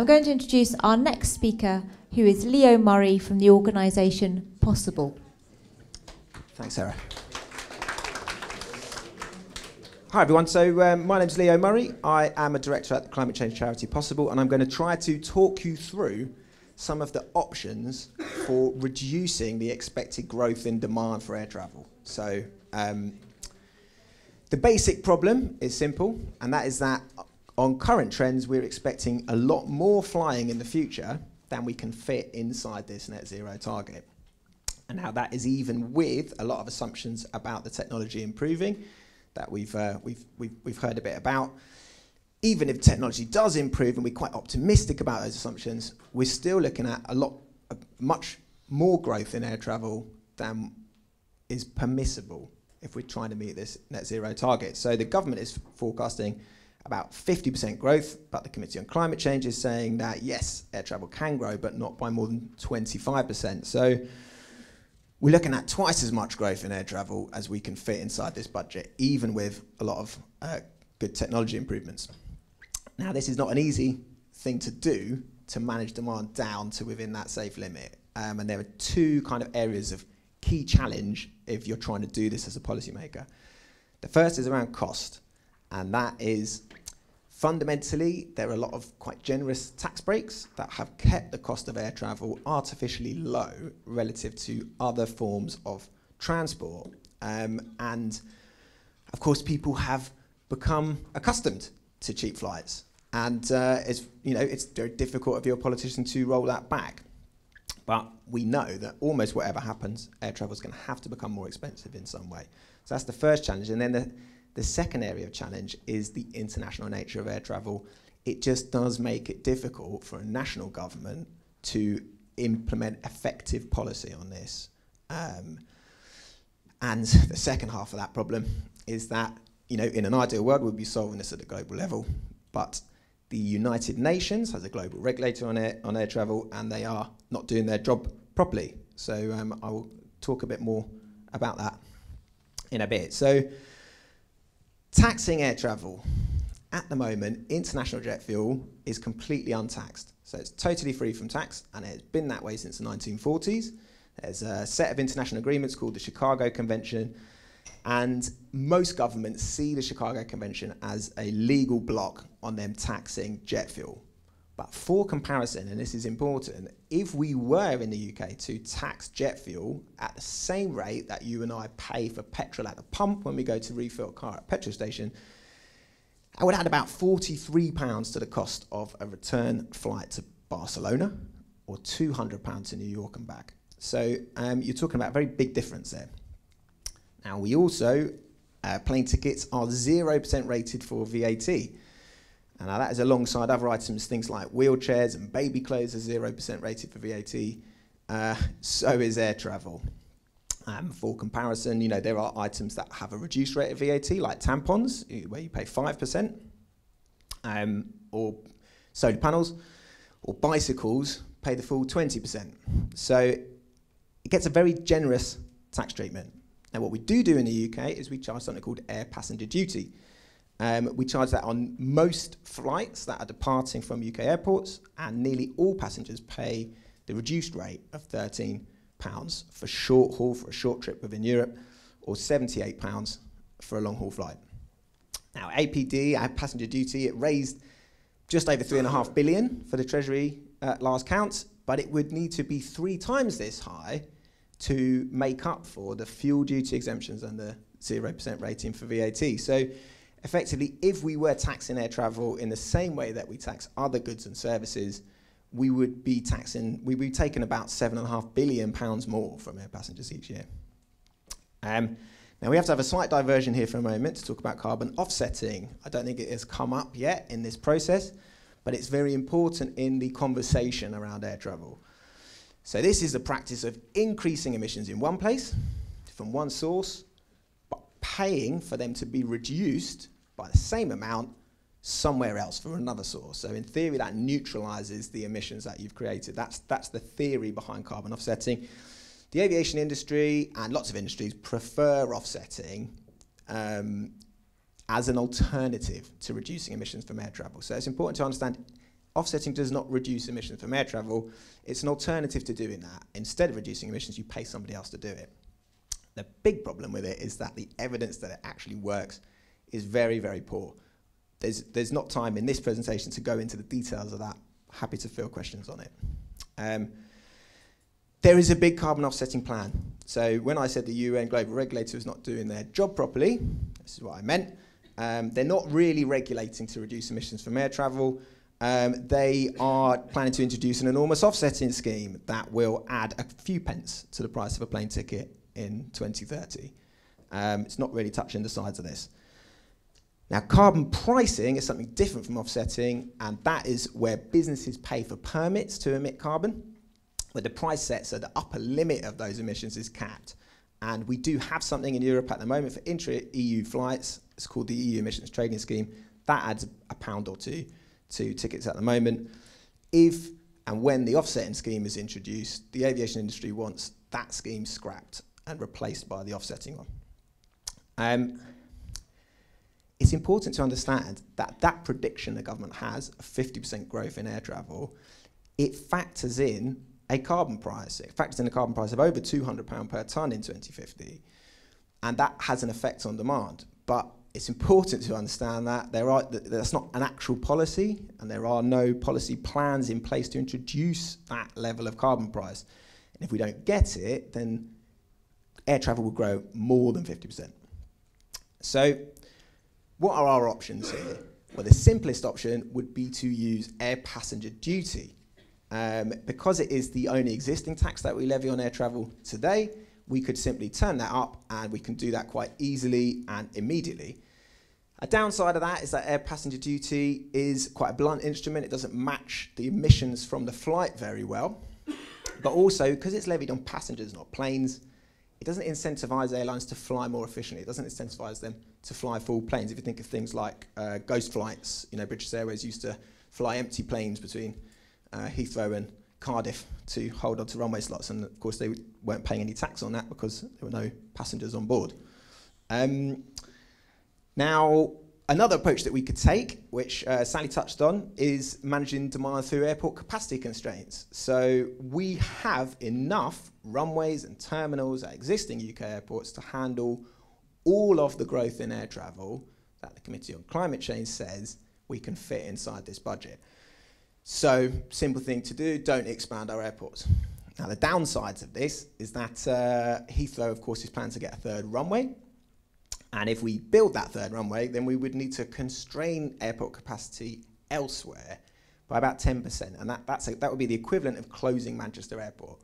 I'm going to introduce our next speaker, who is Leo Murray from the organisation Possible. Thanks, Sarah. Hi, everyone. So, um, my name's Leo Murray. I am a director at the climate change charity Possible, and I'm going to try to talk you through some of the options for reducing the expected growth in demand for air travel. So, um, the basic problem is simple, and that is that on current trends, we're expecting a lot more flying in the future than we can fit inside this net zero target. And how that is even with a lot of assumptions about the technology improving that we've, uh, we've, we've, we've heard a bit about. Even if technology does improve and we're quite optimistic about those assumptions, we're still looking at a lot, much more growth in air travel than is permissible if we're trying to meet this net zero target. So the government is forecasting about 50% growth, but the Committee on Climate Change is saying that yes, air travel can grow, but not by more than 25%. So we're looking at twice as much growth in air travel as we can fit inside this budget, even with a lot of uh, good technology improvements. Now, this is not an easy thing to do to manage demand down to within that safe limit. Um, and there are two kind of areas of key challenge if you're trying to do this as a policymaker. The first is around cost, and that is Fundamentally, there are a lot of quite generous tax breaks that have kept the cost of air travel artificially low relative to other forms of transport. Um, and of course, people have become accustomed to cheap flights. And uh, it's, you know, it's very difficult if you're a politician to roll that back. But we know that almost whatever happens, air travel is going to have to become more expensive in some way. So that's the first challenge. And then the, the second area of challenge is the international nature of air travel. It just does make it difficult for a national government to implement effective policy on this. Um, and the second half of that problem is that, you know, in an ideal world, we'd be solving this at a global level, but the United Nations has a global regulator on air, on air travel, and they are not doing their job properly. So um, I will talk a bit more about that in a bit. So Taxing air travel. At the moment, international jet fuel is completely untaxed. So it's totally free from tax, and it's been that way since the 1940s. There's a set of international agreements called the Chicago Convention, and most governments see the Chicago Convention as a legal block on them taxing jet fuel. But for comparison, and this is important, if we were in the UK to tax jet fuel at the same rate that you and I pay for petrol at the pump when we go to refill a car at a petrol station, I would add about £43 to the cost of a return flight to Barcelona or £200 to New York and back. So um, you're talking about a very big difference there. Now, we also, uh, plane tickets are 0% rated for VAT. And now that is alongside other items, things like wheelchairs and baby clothes are 0% rated for VAT. Uh, so is air travel. Um, for comparison, you know, there are items that have a reduced rate of VAT, like tampons, where you pay 5%, um, or solar panels, or bicycles pay the full 20%. So it gets a very generous tax treatment. Now, what we do do in the UK is we charge something called air passenger duty. Um, we charge that on most flights that are departing from UK airports, and nearly all passengers pay the reduced rate of £13 for short haul for a short trip within Europe, or £78 for a long haul flight. Now, APD, our passenger duty, it raised just over three and a half billion for the Treasury at last count, but it would need to be three times this high to make up for the fuel duty exemptions and the 0% rating for VAT. So effectively, if we were taxing air travel in the same way that we tax other goods and services, we would be taxing, we would be taking about seven and a half billion pounds more from air passengers each year. Um, now we have to have a slight diversion here for a moment to talk about carbon offsetting. I don't think it has come up yet in this process, but it's very important in the conversation around air travel. So this is the practice of increasing emissions in one place, from one source, but paying for them to be reduced by the same amount somewhere else for another source. So in theory, that neutralizes the emissions that you've created. That's, that's the theory behind carbon offsetting. The aviation industry and lots of industries prefer offsetting um, as an alternative to reducing emissions from air travel. So it's important to understand offsetting does not reduce emissions from air travel. It's an alternative to doing that. Instead of reducing emissions, you pay somebody else to do it. The big problem with it is that the evidence that it actually works is very, very poor. There's, there's not time in this presentation to go into the details of that. Happy to field questions on it. Um, there is a big carbon offsetting plan. So when I said the UN global regulator is not doing their job properly, this is what I meant. Um, they're not really regulating to reduce emissions from air travel. Um, they are planning to introduce an enormous offsetting scheme that will add a few pence to the price of a plane ticket in 2030. Um, it's not really touching the sides of this. Now, carbon pricing is something different from offsetting, and that is where businesses pay for permits to emit carbon, where the price set so the upper limit of those emissions is capped. And we do have something in Europe at the moment for intra-EU flights. It's called the EU Emissions Trading Scheme. That adds a pound or two to tickets at the moment. If and when the offsetting scheme is introduced, the aviation industry wants that scheme scrapped and replaced by the offsetting one. Um, it's important to understand that that prediction the government has of 50% growth in air travel, it factors in a carbon price. It factors in a carbon price of over £200 per tonne in 2050, and that has an effect on demand. But it's important to understand that there are that that's not an actual policy, and there are no policy plans in place to introduce that level of carbon price. And if we don't get it, then air travel will grow more than 50%. So what are our options here? Well, the simplest option would be to use air passenger duty. Um, because it is the only existing tax that we levy on air travel today, we could simply turn that up and we can do that quite easily and immediately. A downside of that is that air passenger duty is quite a blunt instrument. It doesn't match the emissions from the flight very well. But also, because it's levied on passengers, not planes, it doesn't incentivize airlines to fly more efficiently. It doesn't incentivize them to fly full planes. If you think of things like uh, ghost flights, you know, British Airways used to fly empty planes between uh, Heathrow and Cardiff to hold on to runway slots, and of course they weren't paying any tax on that because there were no passengers on board. Um, now, Another approach that we could take, which uh, Sally touched on, is managing demand through airport capacity constraints. So we have enough runways and terminals at existing UK airports to handle all of the growth in air travel that the Committee on Climate Change says we can fit inside this budget. So, simple thing to do, don't expand our airports. Now, the downsides of this is that uh, Heathrow, of course, is planning to get a third runway, and if we build that third runway, then we would need to constrain airport capacity elsewhere by about 10%. And that, that's a, that would be the equivalent of closing Manchester Airport.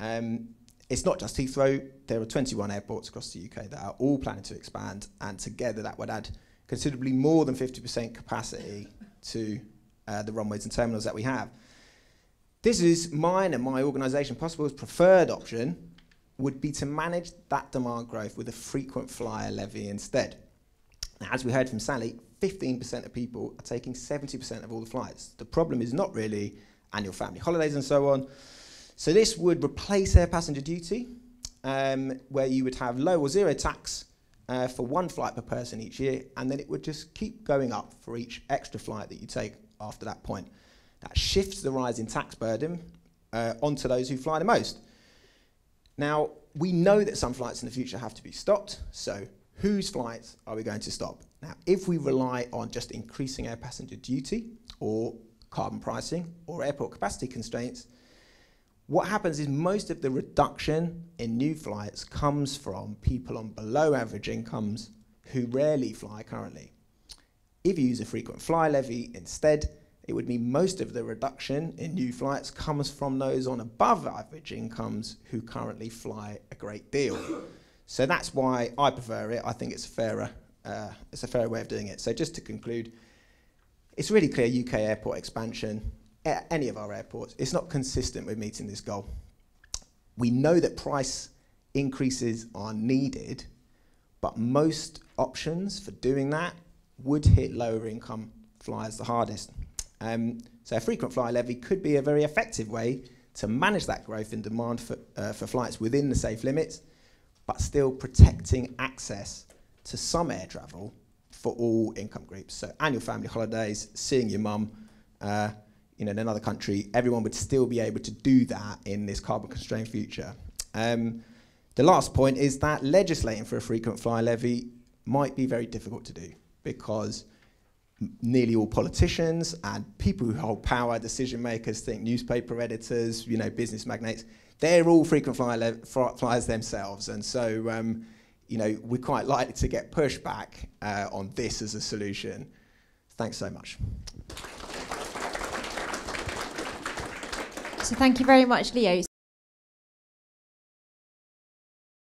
Um, it's not just Heathrow, there are 21 airports across the UK that are all planning to expand, and together that would add considerably more than 50% capacity to uh, the runways and terminals that we have. This is mine and my organisation Possible's preferred option would be to manage that demand growth with a frequent flyer levy instead. Now, as we heard from Sally, 15% of people are taking 70% of all the flights. The problem is not really annual family holidays and so on. So this would replace air passenger duty, um, where you would have low or zero tax uh, for one flight per person each year, and then it would just keep going up for each extra flight that you take after that point. That shifts the rising tax burden uh, onto those who fly the most. Now, we know that some flights in the future have to be stopped, so whose flights are we going to stop? Now, if we rely on just increasing air passenger duty or carbon pricing or airport capacity constraints, what happens is most of the reduction in new flights comes from people on below average incomes who rarely fly currently. If you use a frequent flyer levy instead, it would mean most of the reduction in new flights comes from those on above average incomes who currently fly a great deal. So that's why I prefer it. I think it's fairer, uh, it's a fairer way of doing it. So just to conclude, it's really clear UK airport expansion, at any of our airports, it's not consistent with meeting this goal. We know that price increases are needed, but most options for doing that would hit lower income flyers the hardest. Um, so a frequent flyer levy could be a very effective way to manage that growth in demand for, uh, for flights within the safe limits, but still protecting access to some air travel for all income groups. So annual family holidays, seeing your mum, uh, you know, in another country, everyone would still be able to do that in this carbon constrained future. Um, the last point is that legislating for a frequent flyer levy might be very difficult to do because nearly all politicians and people who hold power, decision makers, think newspaper editors, you know, business magnates, they're all frequent flyer flyers themselves. And so, um, you know, we're quite likely to get pushback uh, on this as a solution. Thanks so much. So thank you very much, Leo.